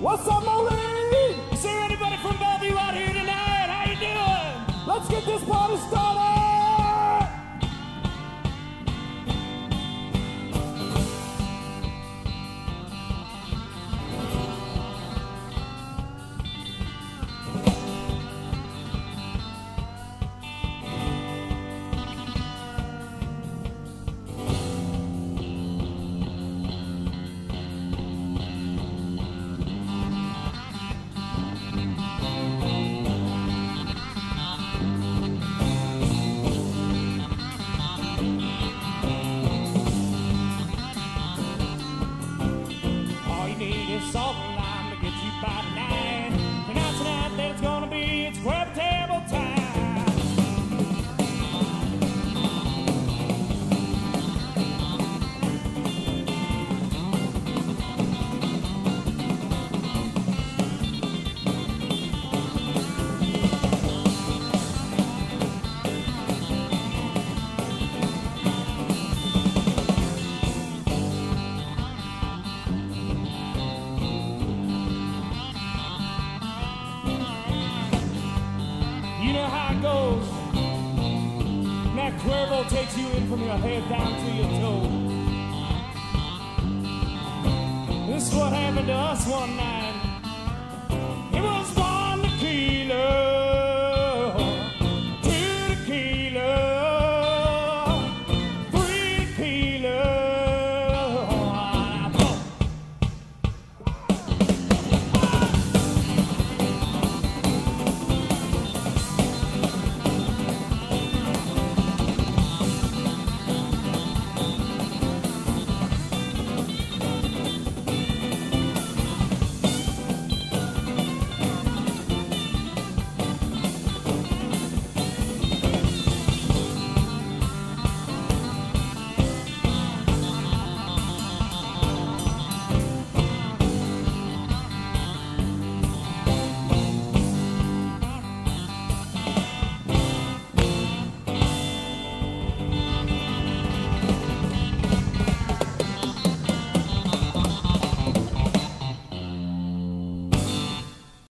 What's up, Moline? Is there anybody from Bellevue out here tonight? How you doing? Let's get this party started! How it goes. That Cuervo takes you in from your head down to your toe. This is what happened to us one night.